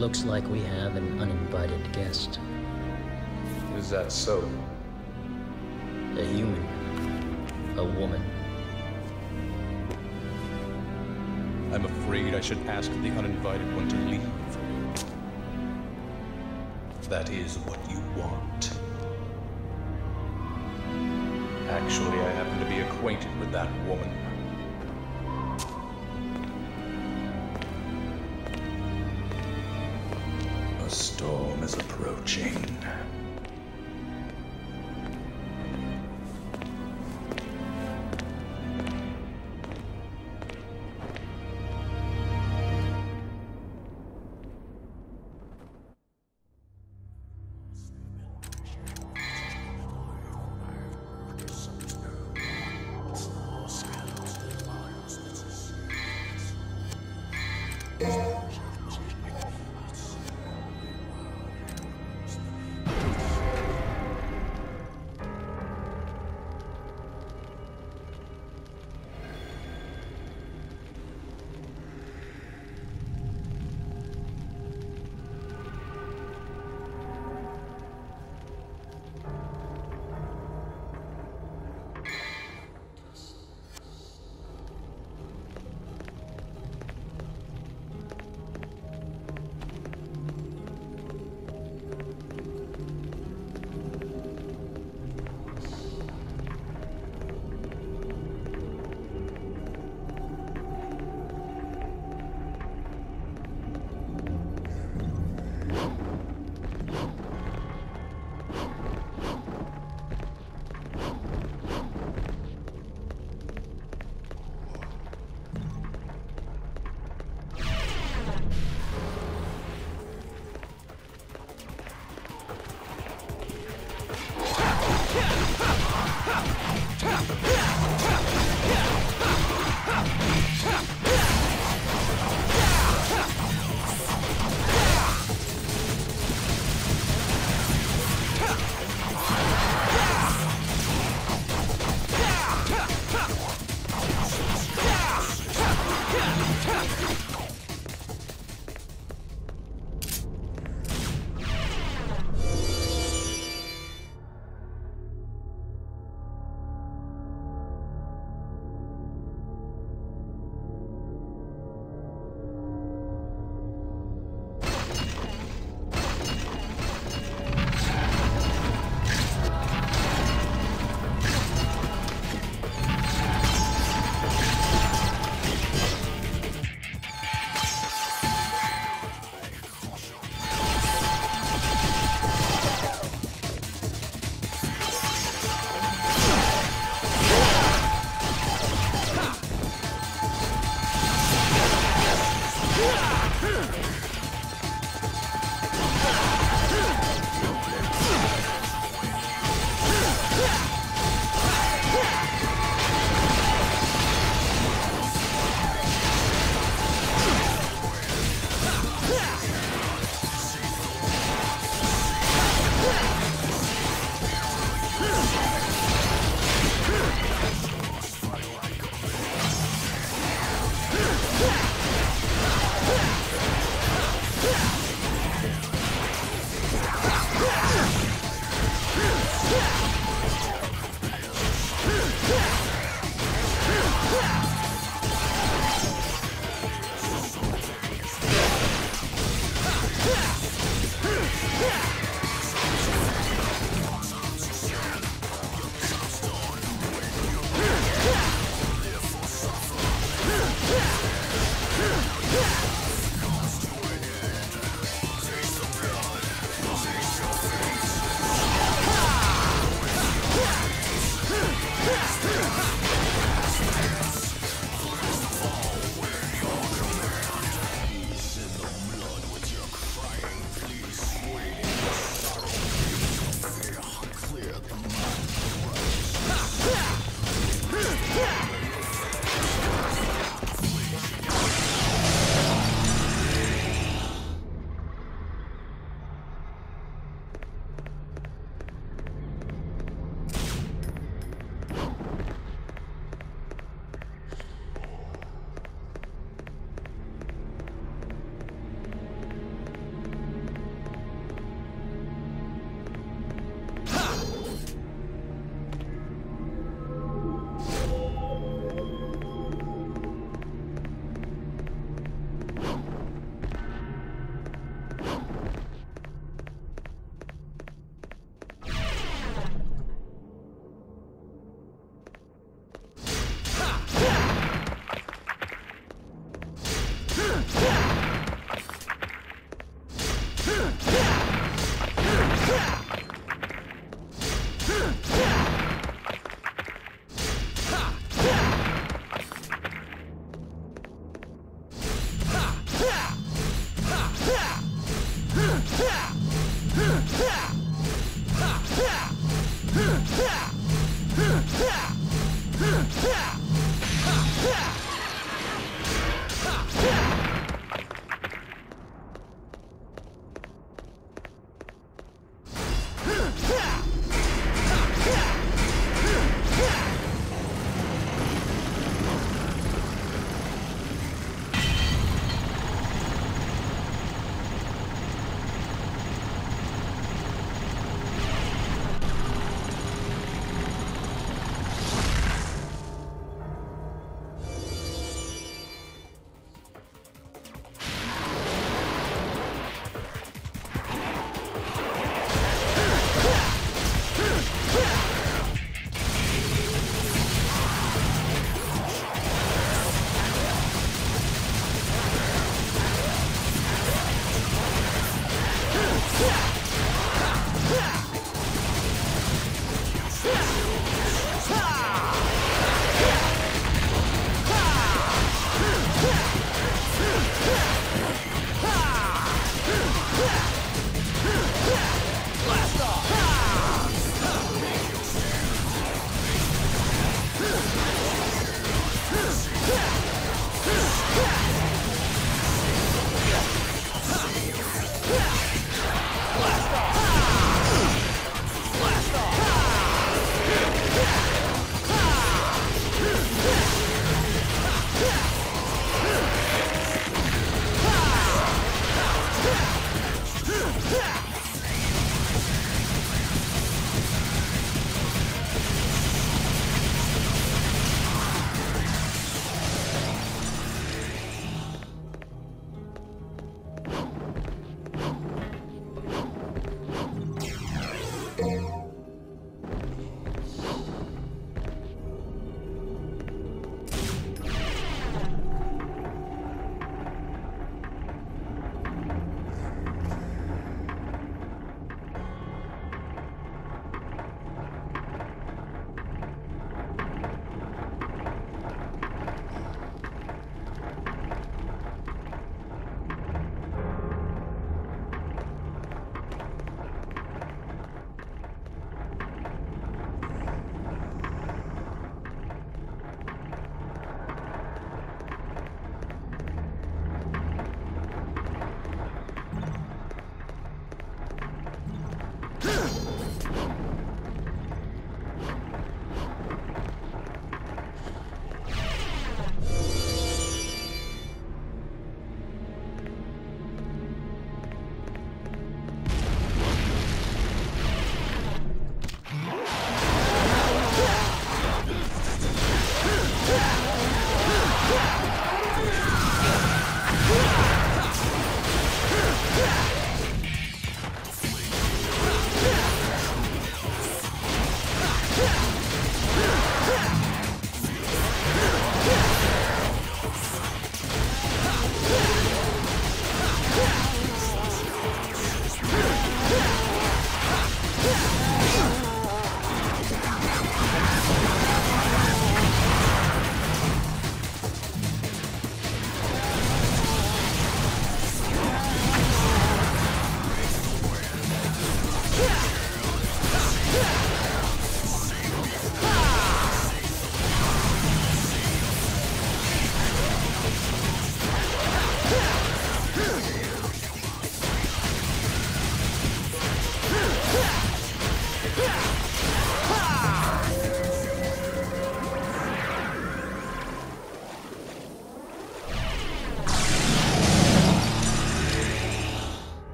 Looks like we have an uninvited guest. Is that so? A human. A woman. I'm afraid I should ask the uninvited one to leave. That is what you want. Actually, I happen to be acquainted with that woman. approaching. Yeah.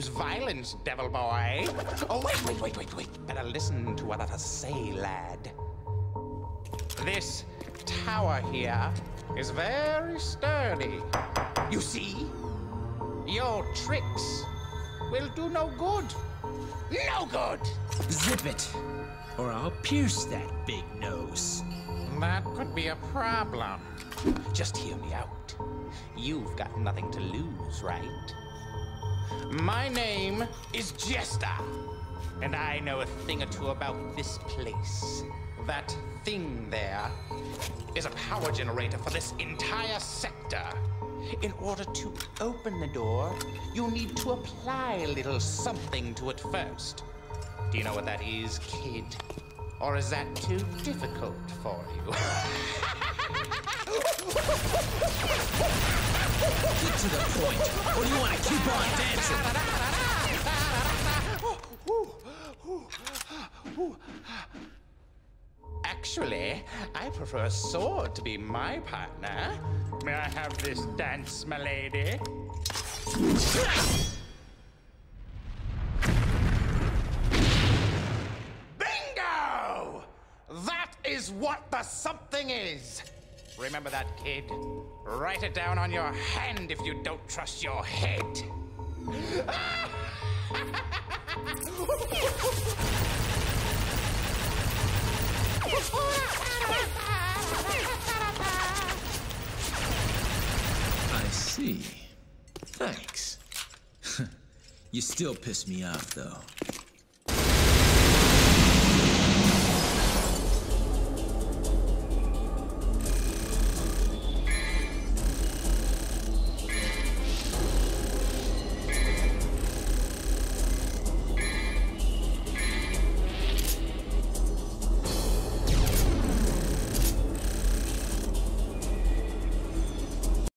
Use violence, devil boy. Oh, wait, wait, wait, wait, wait. Better listen to what I say, lad. This tower here is very sturdy. You see? Your tricks will do no good. No good! Zip it, or I'll pierce that big nose. That could be a problem. Just hear me out. You've got nothing to lose, right? My name is Jester, and I know a thing or two about this place. That thing there is a power generator for this entire sector. In order to open the door, you'll need to apply a little something to it first. Do you know what that is, kid? Or is that too difficult for you? Get to the point, or do you want to keep on dancing? Actually, I prefer a sword to be my partner. May I have this dance, my lady? Bingo! That is what the something is. Remember that, kid. Write it down on your hand if you don't trust your head. I see. Thanks. you still piss me off, though.